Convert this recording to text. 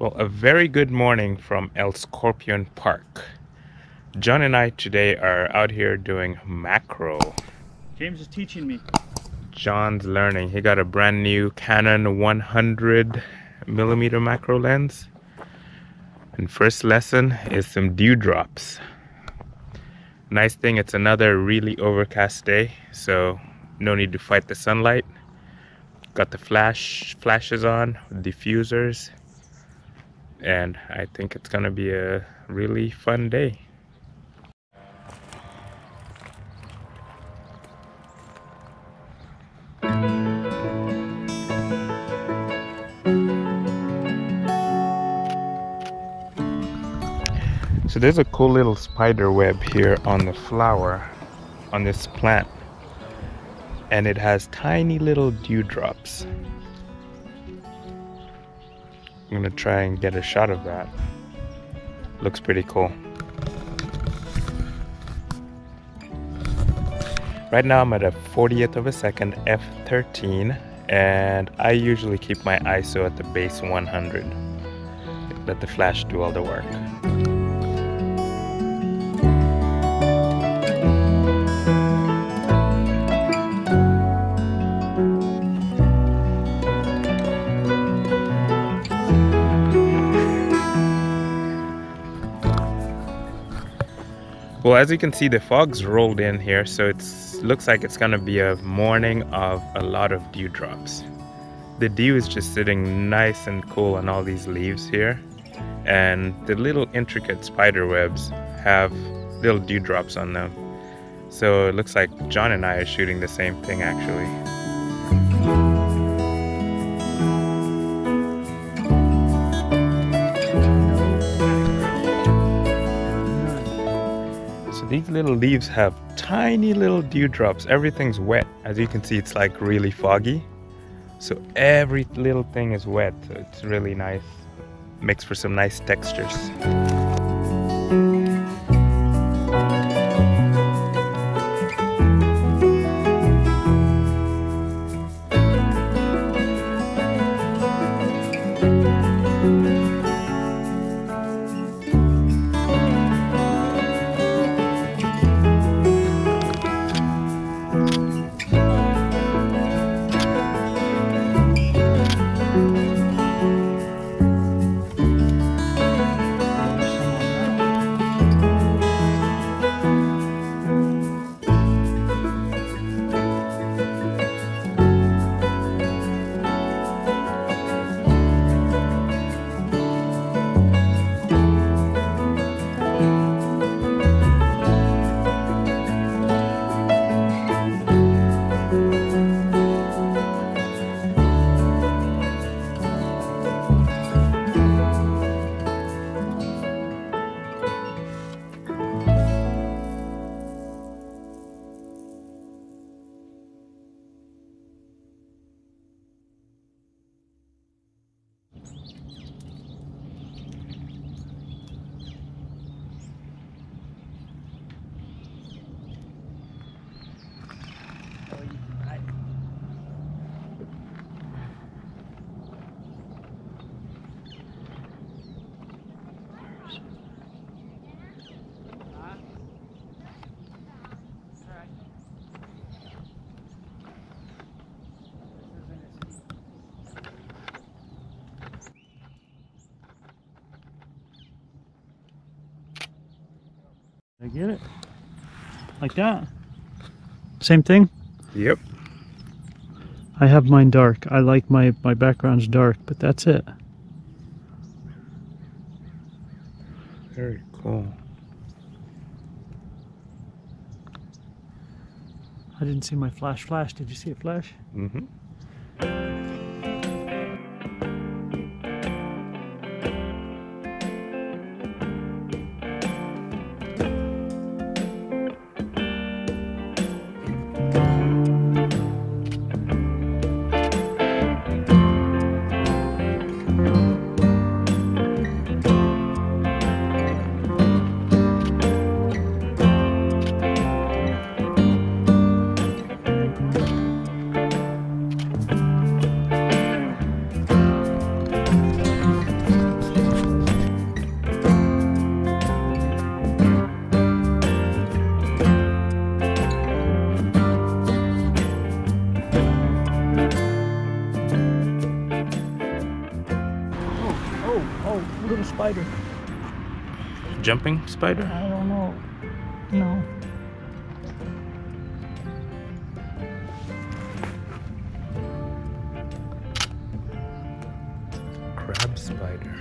Well, a very good morning from El Scorpion Park. John and I today are out here doing macro. James is teaching me. John's learning. He got a brand new Canon 100 millimeter macro lens. And first lesson is some dewdrops. Nice thing, it's another really overcast day, so no need to fight the sunlight. Got the flash flashes on, diffusers, and I think it's gonna be a really fun day. So there's a cool little spider web here on the flower on this plant and it has tiny little dewdrops. I'm gonna try and get a shot of that. Looks pretty cool. Right now I'm at a 40th of a second f13 and I usually keep my ISO at the base 100. Let the flash do all the work. Well, as you can see, the fog's rolled in here, so it looks like it's gonna be a morning of a lot of dewdrops. The dew is just sitting nice and cool on all these leaves here, and the little intricate spider webs have little dewdrops on them. So it looks like John and I are shooting the same thing actually. These little leaves have tiny little dewdrops. Everything's wet. As you can see, it's like really foggy. So every little thing is wet. So It's really nice. Makes for some nice textures. Get it. Like that. Same thing? Yep. I have mine dark. I like my, my backgrounds dark, but that's it. Very cool. I didn't see my flash flash. Did you see it flash? Mm-hmm. Little spider. Jumping spider? I don't know. No. Crab spider.